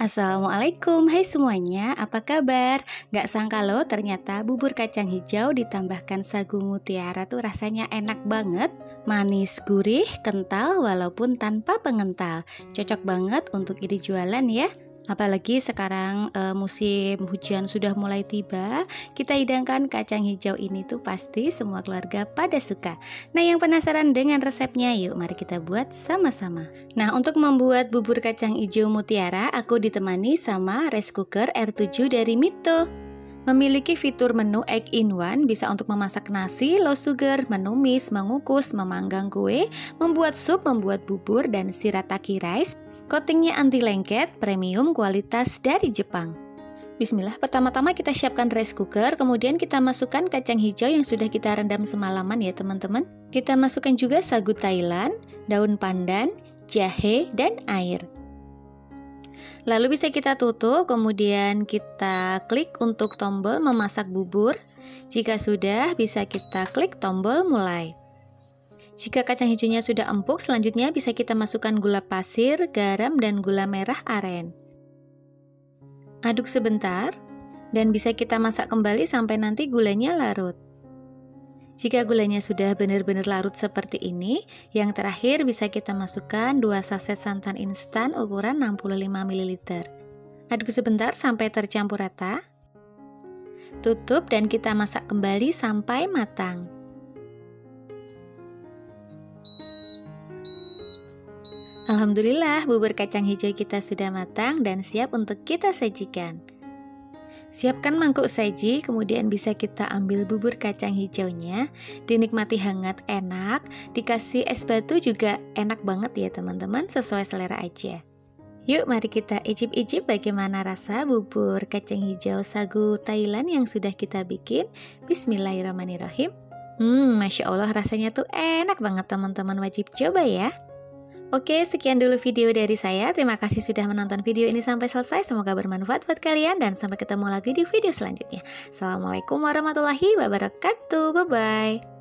Assalamualaikum, hai semuanya, apa kabar? Gak sangka loh ternyata bubur kacang hijau ditambahkan sagu mutiara tuh rasanya enak banget. Manis, gurih, kental walaupun tanpa pengental. Cocok banget untuk ide jualan ya Apalagi sekarang e, musim hujan sudah mulai tiba, kita hidangkan kacang hijau ini tuh pasti semua keluarga pada suka. Nah, yang penasaran dengan resepnya, yuk mari kita buat sama-sama. Nah, untuk membuat bubur kacang hijau mutiara, aku ditemani sama rice cooker R7 dari Mito. Memiliki fitur menu egg in one bisa untuk memasak nasi, low sugar, menumis, mengukus, memanggang kue, membuat sup, membuat bubur, dan sirataki rice Coatingnya anti lengket, premium kualitas dari Jepang. Bismillah, pertama-tama kita siapkan rice cooker, kemudian kita masukkan kacang hijau yang sudah kita rendam semalaman ya teman-teman. Kita masukkan juga sagu Thailand, daun pandan, jahe, dan air. Lalu bisa kita tutup, kemudian kita klik untuk tombol memasak bubur. Jika sudah, bisa kita klik tombol mulai. Jika kacang hijaunya sudah empuk, selanjutnya bisa kita masukkan gula pasir, garam, dan gula merah aren. Aduk sebentar, dan bisa kita masak kembali sampai nanti gulanya larut. Jika gulanya sudah benar-benar larut seperti ini, yang terakhir bisa kita masukkan 2 saset santan instan ukuran 65 ml. Aduk sebentar sampai tercampur rata. Tutup dan kita masak kembali sampai matang. Alhamdulillah bubur kacang hijau kita sudah matang dan siap untuk kita sajikan. Siapkan mangkuk saji, kemudian bisa kita ambil bubur kacang hijaunya, dinikmati hangat enak, dikasih es batu juga enak banget ya teman-teman, sesuai selera aja. Yuk mari kita icip-icip bagaimana rasa bubur kacang hijau sagu Thailand yang sudah kita bikin. Bismillahirrahmanirrahim. Hmm, Masya Allah rasanya tuh enak banget teman-teman wajib coba ya. Oke, sekian dulu video dari saya. Terima kasih sudah menonton video ini sampai selesai. Semoga bermanfaat buat kalian dan sampai ketemu lagi di video selanjutnya. Assalamualaikum warahmatullahi wabarakatuh. Bye-bye.